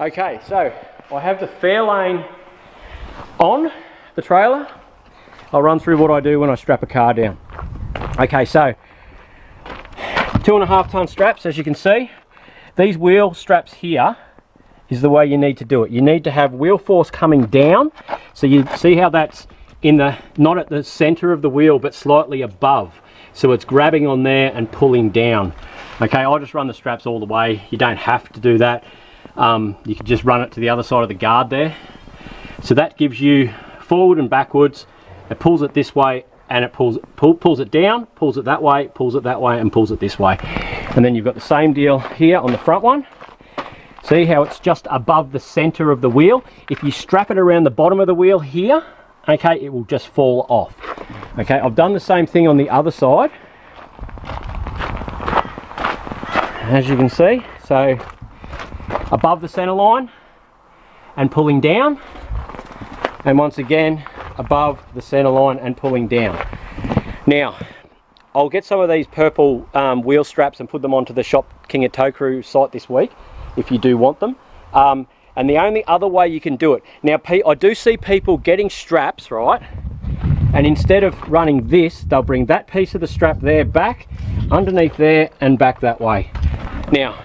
Okay, so I have the Fairlane on the trailer. I'll run through what I do when I strap a car down. Okay, so two and a half ton straps, as you can see. These wheel straps here is the way you need to do it. You need to have wheel force coming down. So you see how that's in the, not at the center of the wheel, but slightly above. So it's grabbing on there and pulling down. Okay, I just run the straps all the way. You don't have to do that. Um, you can just run it to the other side of the guard there. So that gives you forward and backwards. It pulls it this way and it pulls, pull, pulls it down, pulls it that way, pulls it that way and pulls it this way. And then you've got the same deal here on the front one. See how it's just above the center of the wheel? If you strap it around the bottom of the wheel here, okay, it will just fall off. Okay, I've done the same thing on the other side. As you can see, so above the center line and pulling down. And once again, above the center line and pulling down. Now, I'll get some of these purple um, wheel straps and put them onto the Shop Kingatow Crew site this week, if you do want them. Um, and the only other way you can do it, now I do see people getting straps, right? And instead of running this, they'll bring that piece of the strap there back, underneath there and back that way. Now,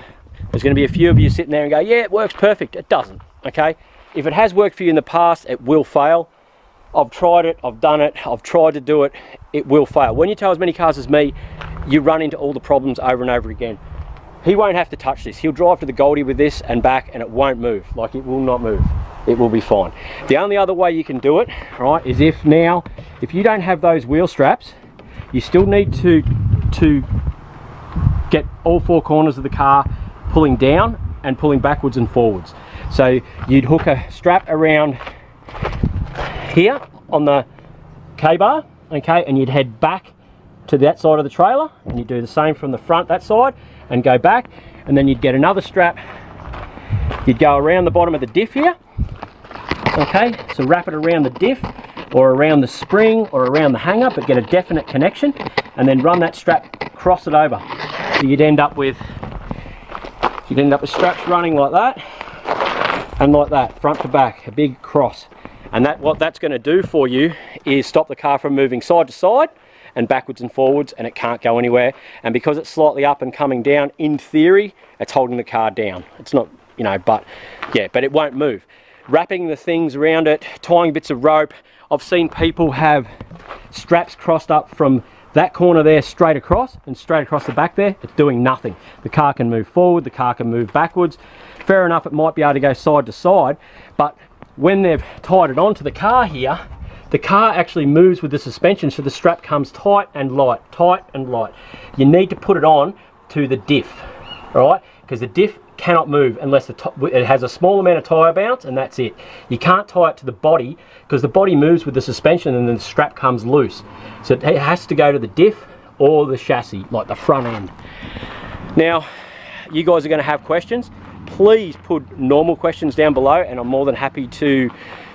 there's gonna be a few of you sitting there and go, yeah, it works perfect. It doesn't, okay? If it has worked for you in the past, it will fail. I've tried it, I've done it, I've tried to do it, it will fail. When you tow as many cars as me, you run into all the problems over and over again. He won't have to touch this. He'll drive to the Goldie with this and back and it won't move. Like it will not move. It will be fine. The only other way you can do it, right, is if now, if you don't have those wheel straps, you still need to, to get all four corners of the car pulling down and pulling backwards and forwards. So you'd hook a strap around here on the K-bar, okay, and you'd head back to that side of the trailer and you do the same from the front that side and go back and then you'd get another strap you'd go around the bottom of the diff here okay so wrap it around the diff or around the spring or around the hanger but get a definite connection and then run that strap cross it over so you'd end up with you'd end up with straps running like that and like that front to back a big cross. And that what that's going to do for you is stop the car from moving side to side and backwards and forwards and it can't go anywhere. And because it's slightly up and coming down in theory it's holding the car down. It's not you know but yeah but it won't move. Wrapping the things around it tying bits of rope. I've seen people have straps crossed up from that corner there straight across and straight across the back there it's doing nothing the car can move forward the car can move backwards fair enough it might be able to go side to side but when they've tied it onto the car here, the car actually moves with the suspension so the strap comes tight and light, tight and light. You need to put it on to the diff, all right? Because the diff cannot move unless it has a small amount of tyre bounce and that's it. You can't tie it to the body because the body moves with the suspension and then the strap comes loose. So it has to go to the diff or the chassis, like the front end. Now, you guys are going to have questions please put normal questions down below and I'm more than happy to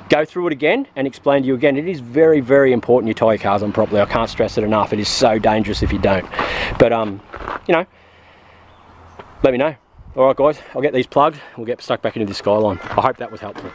go through it again and explain to you again. It is very, very important you tie your cars on properly. I can't stress it enough. It is so dangerous if you don't. But, um, you know, let me know. All right, guys, I'll get these plugged. We'll get stuck back into the Skyline. I hope that was helpful.